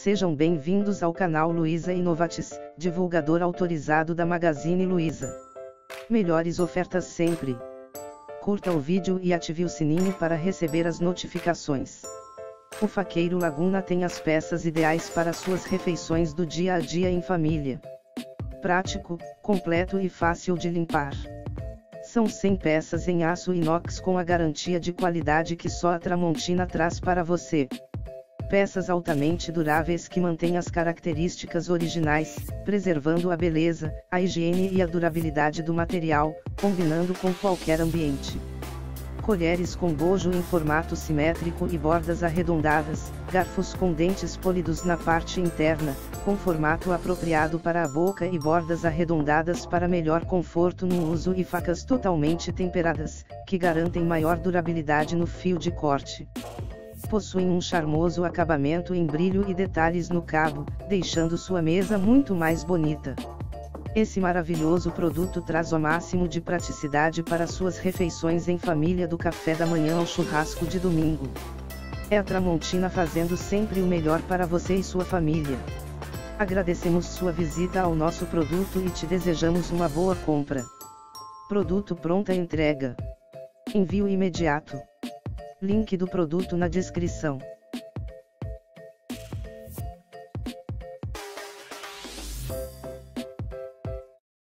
Sejam bem-vindos ao canal Luiza Inovatis, divulgador autorizado da Magazine Luiza. Melhores ofertas sempre. Curta o vídeo e ative o sininho para receber as notificações. O Faqueiro Laguna tem as peças ideais para suas refeições do dia a dia em família. Prático, completo e fácil de limpar. São 100 peças em aço inox com a garantia de qualidade que só a Tramontina traz para você. Peças altamente duráveis que mantêm as características originais, preservando a beleza, a higiene e a durabilidade do material, combinando com qualquer ambiente colheres com bojo em formato simétrico e bordas arredondadas, garfos com dentes polidos na parte interna, com formato apropriado para a boca e bordas arredondadas para melhor conforto no uso e facas totalmente temperadas, que garantem maior durabilidade no fio de corte. Possuem um charmoso acabamento em brilho e detalhes no cabo, deixando sua mesa muito mais bonita. Esse maravilhoso produto traz o máximo de praticidade para suas refeições em família do café da manhã ao churrasco de domingo. É a Tramontina fazendo sempre o melhor para você e sua família. Agradecemos sua visita ao nosso produto e te desejamos uma boa compra. Produto pronta entrega. Envio imediato. Link do produto na descrição.